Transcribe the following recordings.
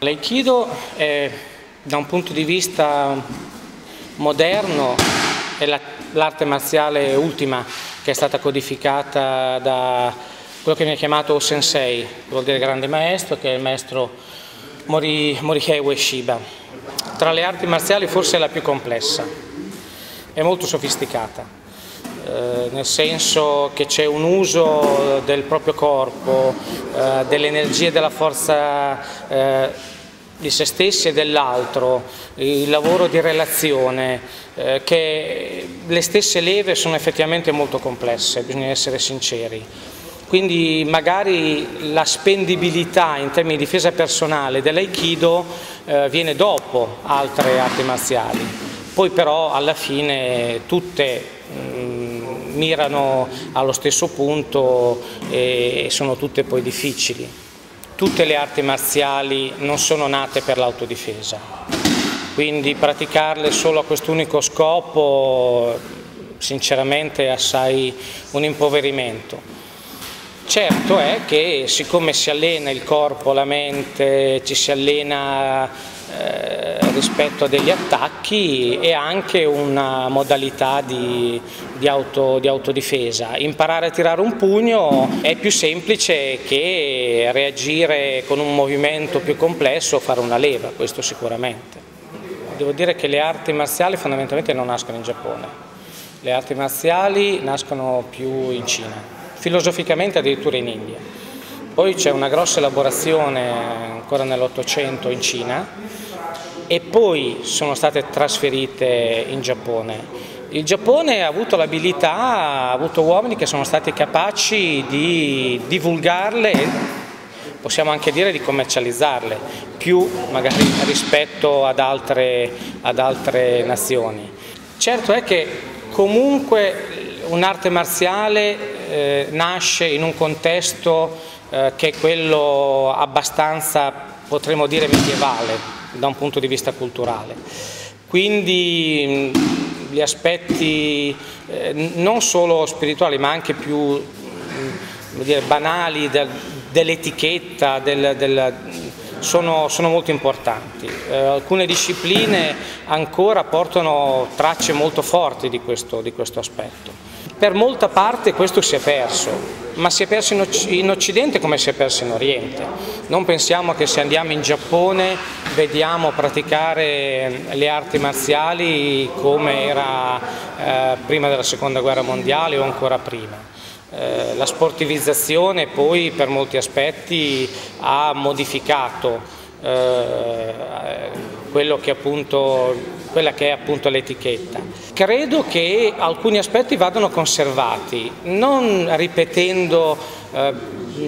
L'Aikido è, da un punto di vista moderno è l'arte marziale ultima che è stata codificata da quello che viene chiamato Sensei, vuol dire grande maestro, che è il maestro Mori, Morihei Ueshiba. Tra le arti marziali forse è la più complessa, è molto sofisticata. Eh, nel senso che c'è un uso del proprio corpo, eh, delle energie della forza eh, di se stessi e dell'altro, il lavoro di relazione, eh, che le stesse leve sono effettivamente molto complesse, bisogna essere sinceri. Quindi magari la spendibilità in termini di difesa personale dell'aikido eh, viene dopo altre arti marziali, poi però alla fine tutte mirano allo stesso punto e sono tutte poi difficili. Tutte le arti marziali non sono nate per l'autodifesa, quindi praticarle solo a quest'unico scopo sinceramente è assai un impoverimento. Certo è che siccome si allena il corpo, la mente, ci si allena eh, rispetto a degli attacchi è anche una modalità di, di, auto, di, autodifesa. Imparare a tirare un pugno è più semplice che reagire con un movimento più complesso o fare una leva, questo sicuramente. Devo dire che le arti marziali fondamentalmente non nascono in Giappone, le arti marziali nascono più in Cina filosoficamente addirittura in India. Poi c'è una grossa elaborazione ancora nell'Ottocento in Cina e poi sono state trasferite in Giappone. Il Giappone ha avuto l'abilità, ha avuto uomini che sono stati capaci di divulgarle e possiamo anche dire di commercializzarle, più magari rispetto ad altre, ad altre nazioni. Certo è che comunque un'arte marziale eh, nasce in un contesto eh, che è quello abbastanza, potremmo dire, medievale da un punto di vista culturale. Quindi gli aspetti eh, non solo spirituali ma anche più dire, banali del, dell'etichetta, del, del, sono, sono, molto importanti. Eh, alcune discipline ancora portano tracce molto forti di questo, di questo aspetto. Per molta parte questo si è perso, ma si è perso in Occidente come si è perso in Oriente. Non pensiamo che se andiamo in Giappone vediamo praticare le arti marziali come era eh, prima della seconda guerra mondiale o ancora prima. Eh, la sportivizzazione poi per molti aspetti ha modificato eh, che appunto quella che è appunto l'etichetta. Credo che alcuni aspetti vadano conservati, non ripetendo eh,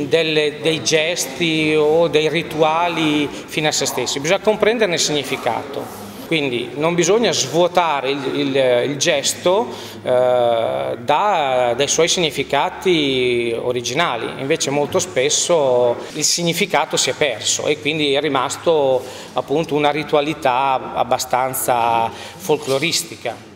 delle, dei gesti o dei rituali fino a se stessi, bisogna comprenderne il significato. Quindi non bisogna svuotare il, il, il gesto eh, da, dai suoi significati originali, invece molto spesso il significato si è perso e quindi è rimasto appunto una ritualità abbastanza folcloristica.